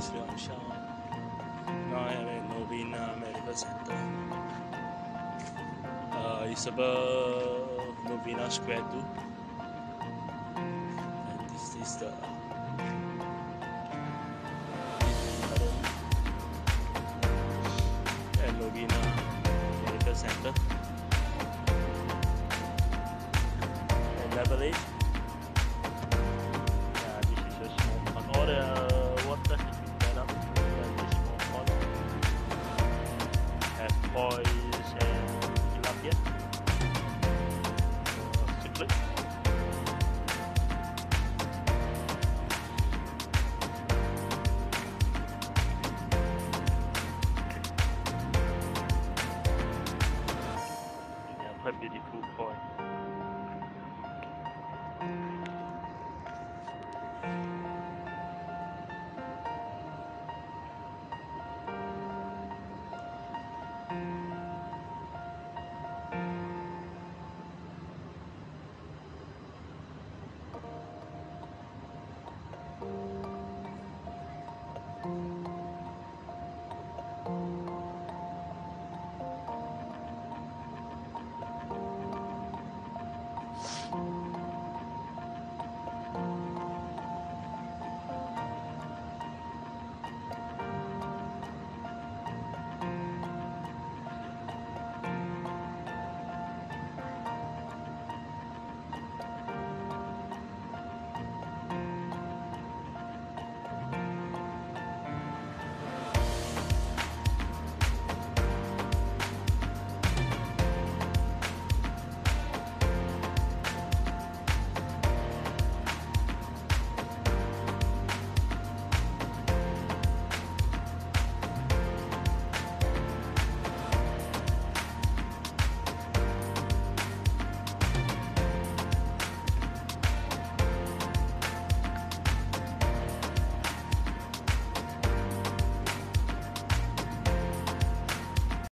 Sicilian Shop. Now I am in Novena Medical Center. Uh, it's above Novena Square 2. And this is the and Novena Medical Center. And level 8. Have